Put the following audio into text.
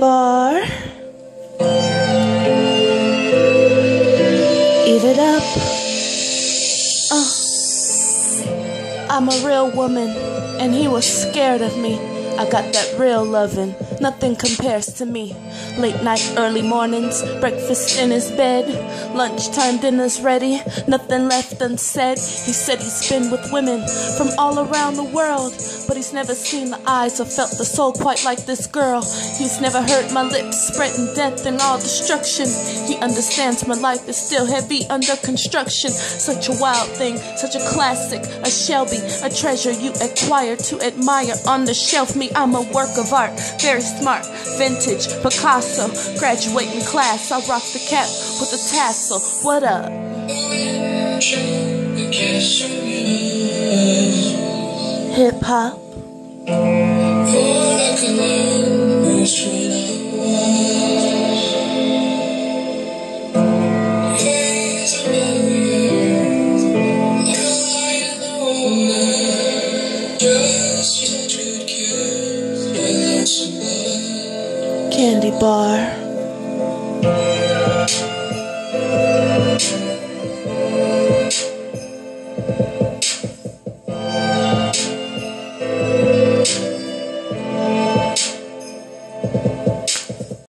bar. Eat it up. Uh, I'm a real woman, and he was scared of me. I got that real lovin', nothing compares to me. Late night, early mornings, breakfast in his bed, lunchtime dinner's ready, nothing left unsaid. He said he's been with women from all around the world, but he's never seen the eyes or felt the soul quite like this girl. He's never heard my lips spreading death and all destruction. He understands my life is still heavy under construction. Such a wild thing, such a classic, a Shelby, a treasure you acquire to admire on the shelf. Me, I'm a work of art, very smart, vintage, Picasso, graduating class. I rock the cap with a tassel. What up? Hip hop. candy bar.